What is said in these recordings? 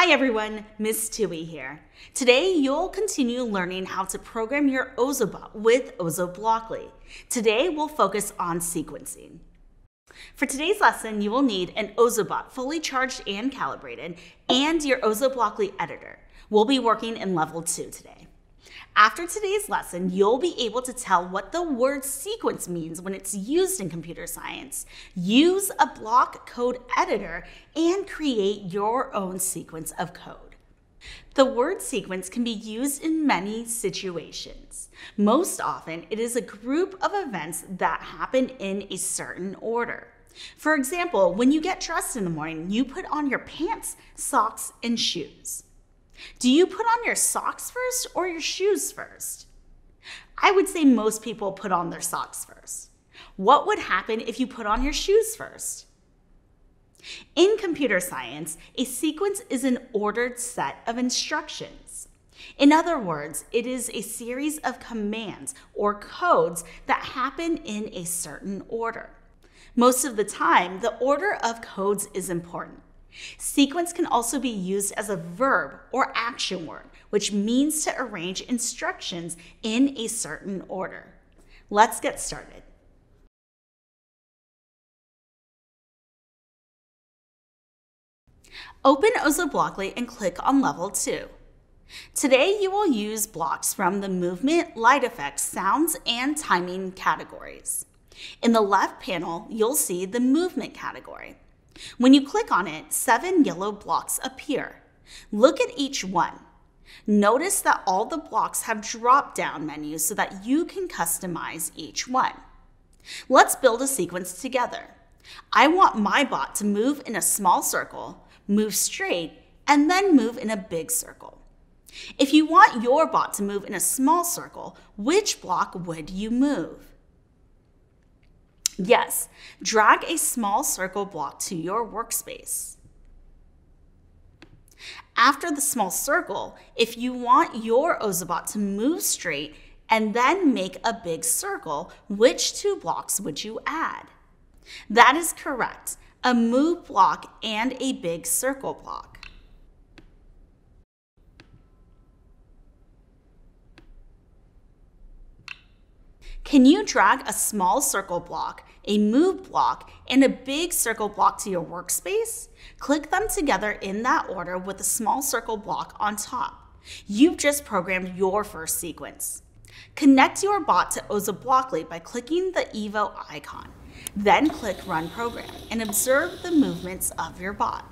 Hi everyone, Miss Tui here. Today you'll continue learning how to program your Ozobot with Ozoblockly. Today we'll focus on sequencing. For today's lesson, you will need an Ozobot fully charged and calibrated and your Ozoblockly editor. We'll be working in level 2 today. After today's lesson, you'll be able to tell what the word sequence means when it's used in computer science. Use a block code editor and create your own sequence of code. The word sequence can be used in many situations. Most often, it is a group of events that happen in a certain order. For example, when you get dressed in the morning, you put on your pants, socks, and shoes. Do you put on your socks first or your shoes first? I would say most people put on their socks first. What would happen if you put on your shoes first? In computer science, a sequence is an ordered set of instructions. In other words, it is a series of commands or codes that happen in a certain order. Most of the time, the order of codes is important. Sequence can also be used as a verb or action word, which means to arrange instructions in a certain order. Let's get started. Open Ozoblockly and click on Level 2. Today you will use blocks from the movement, light effects, sounds, and timing categories. In the left panel, you'll see the movement category. When you click on it, seven yellow blocks appear. Look at each one. Notice that all the blocks have drop-down menus so that you can customize each one. Let's build a sequence together. I want my bot to move in a small circle, move straight, and then move in a big circle. If you want your bot to move in a small circle, which block would you move? Yes, drag a small circle block to your workspace. After the small circle, if you want your Ozobot to move straight and then make a big circle, which two blocks would you add? That is correct, a move block and a big circle block. Can you drag a small circle block, a move block, and a big circle block to your workspace? Click them together in that order with a small circle block on top. You've just programmed your first sequence. Connect your bot to Ozoblockly by clicking the Evo icon. Then click Run Program and observe the movements of your bot.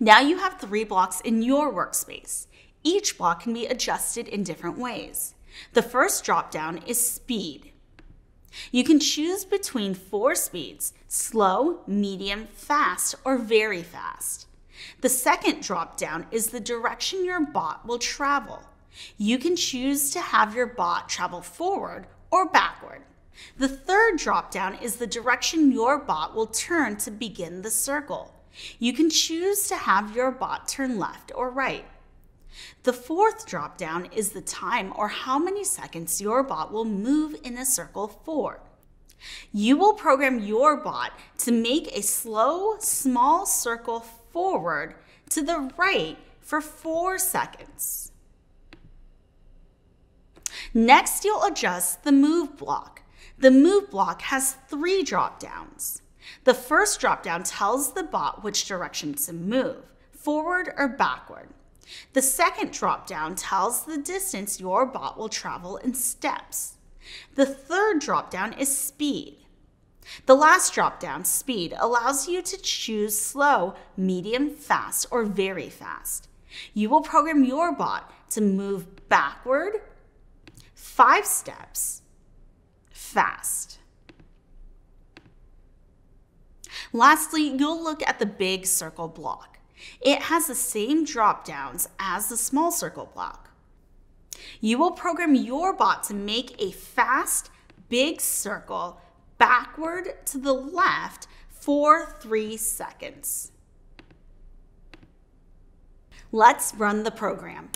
Now you have three blocks in your workspace. Each block can be adjusted in different ways. The first dropdown is speed. You can choose between four speeds, slow, medium, fast, or very fast. The second dropdown is the direction your bot will travel. You can choose to have your bot travel forward or backward. The third dropdown is the direction your bot will turn to begin the circle. You can choose to have your bot turn left or right. The fourth dropdown is the time or how many seconds your bot will move in a circle for. You will program your bot to make a slow, small circle forward to the right for four seconds. Next, you'll adjust the move block. The move block has three dropdowns. The first dropdown tells the bot which direction to move, forward or backward. The second dropdown tells the distance your bot will travel in steps. The third dropdown is speed. The last dropdown, speed, allows you to choose slow, medium, fast, or very fast. You will program your bot to move backward, five steps, fast. Lastly, you'll look at the big circle block. It has the same drop downs as the small circle block. You will program your bot to make a fast, big circle backward to the left for three seconds. Let's run the program.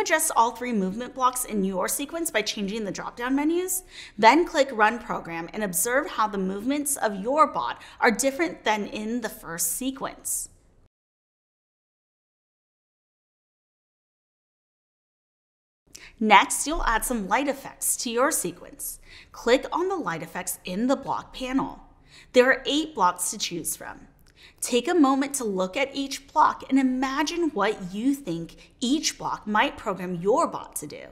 Adjust all three movement blocks in your sequence by changing the drop-down menus? Then click Run Program and observe how the movements of your bot are different than in the first sequence. Next, you'll add some light effects to your sequence. Click on the light effects in the block panel. There are eight blocks to choose from. Take a moment to look at each block and imagine what you think each block might program your bot to do.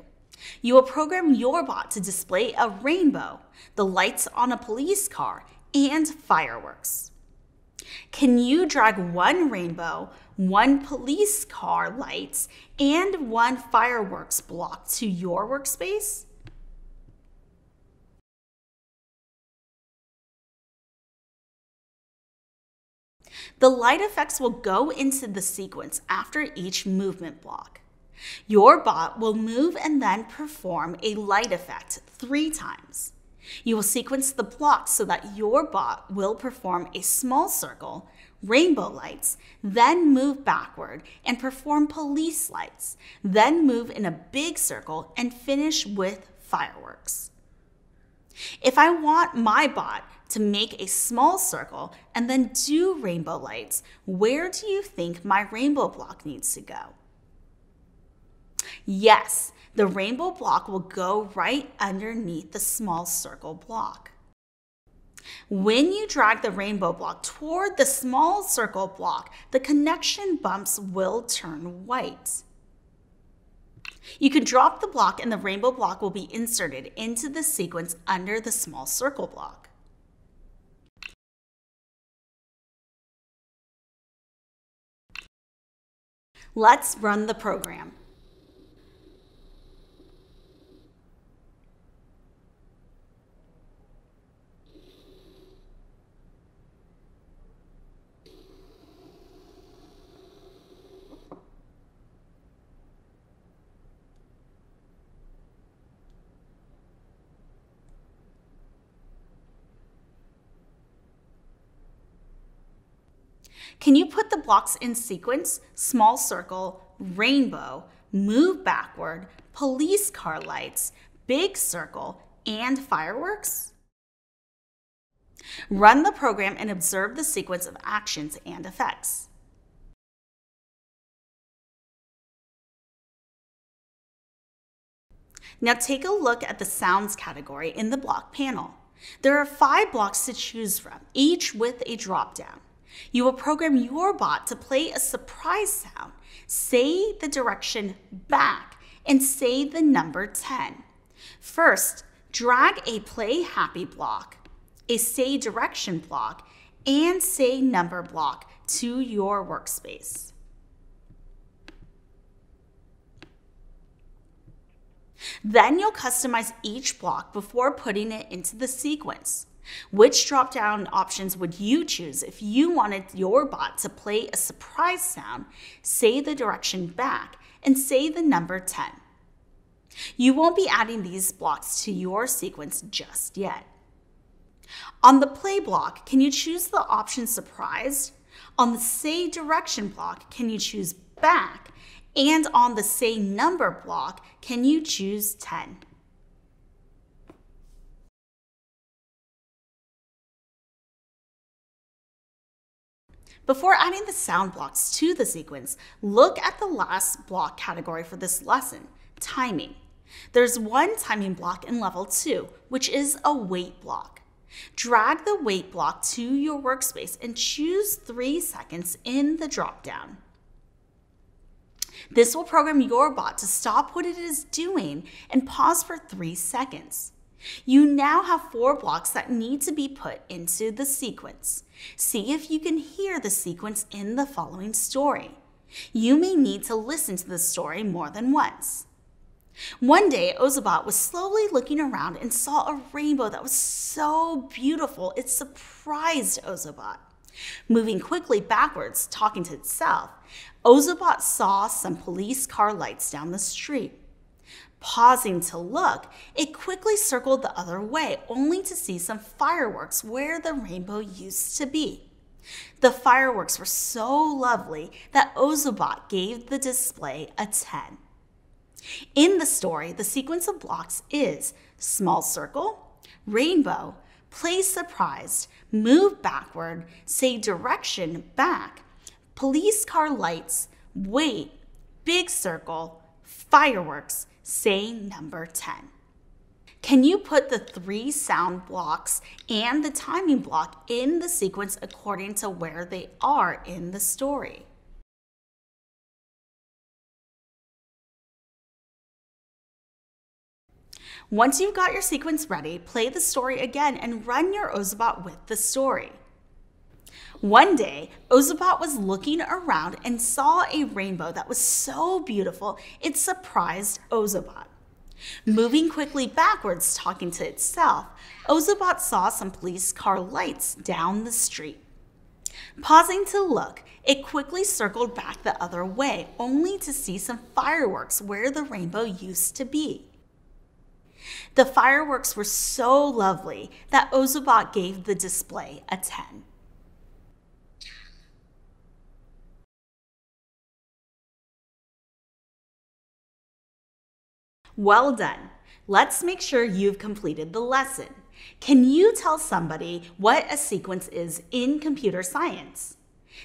You will program your bot to display a rainbow, the lights on a police car, and fireworks. Can you drag one rainbow, one police car lights, and one fireworks block to your workspace? The light effects will go into the sequence after each movement block. Your bot will move and then perform a light effect three times. You will sequence the blocks so that your bot will perform a small circle, rainbow lights, then move backward and perform police lights, then move in a big circle and finish with fireworks. If I want my bot to make a small circle and then do rainbow lights, where do you think my rainbow block needs to go? Yes, the rainbow block will go right underneath the small circle block. When you drag the rainbow block toward the small circle block, the connection bumps will turn white. You can drop the block and the rainbow block will be inserted into the sequence under the small circle block. Let's run the program. Can you put the blocks in sequence, small circle, rainbow, move backward, police car lights, big circle, and fireworks? Run the program and observe the sequence of actions and effects. Now take a look at the sounds category in the block panel. There are five blocks to choose from, each with a drop-down. You will program your bot to play a surprise sound, say the direction back, and say the number 10. First, drag a play happy block, a say direction block, and say number block to your workspace. Then you'll customize each block before putting it into the sequence. Which drop down options would you choose if you wanted your bot to play a surprise sound, say the direction back, and say the number 10? You won't be adding these blocks to your sequence just yet. On the play block, can you choose the option surprise? On the say direction block, can you choose back? And on the say number block, can you choose 10? Before adding the sound blocks to the sequence, look at the last block category for this lesson, timing. There's one timing block in level two, which is a wait block. Drag the wait block to your workspace and choose three seconds in the dropdown. This will program your bot to stop what it is doing and pause for three seconds. You now have four blocks that need to be put into the sequence. See if you can hear the sequence in the following story. You may need to listen to the story more than once. One day, Ozobot was slowly looking around and saw a rainbow that was so beautiful it surprised Ozobot. Moving quickly backwards, talking to itself, Ozobot saw some police car lights down the street. Pausing to look, it quickly circled the other way, only to see some fireworks where the rainbow used to be. The fireworks were so lovely that Ozobot gave the display a 10. In the story, the sequence of blocks is small circle, rainbow, play surprised, move backward, say direction back, police car lights, wait, big circle, fireworks, say number 10. Can you put the three sound blocks and the timing block in the sequence according to where they are in the story? Once you've got your sequence ready, play the story again and run your Ozobot with the story. One day, Ozobot was looking around and saw a rainbow that was so beautiful it surprised Ozobot. Moving quickly backwards, talking to itself, Ozobot saw some police car lights down the street. Pausing to look, it quickly circled back the other way, only to see some fireworks where the rainbow used to be. The fireworks were so lovely that Ozobot gave the display a 10. Well done. Let's make sure you've completed the lesson. Can you tell somebody what a sequence is in computer science?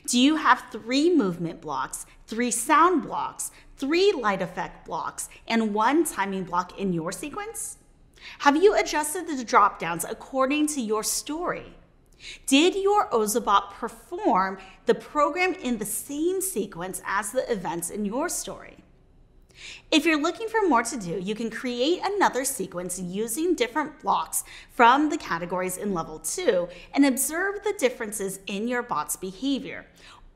Do you have three movement blocks, three sound blocks, three light effect blocks, and one timing block in your sequence? Have you adjusted the dropdowns according to your story? Did your Ozobot perform the program in the same sequence as the events in your story? If you're looking for more to do, you can create another sequence using different blocks from the categories in level 2 and observe the differences in your bot's behavior.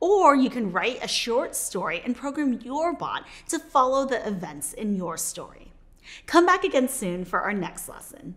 Or you can write a short story and program your bot to follow the events in your story. Come back again soon for our next lesson.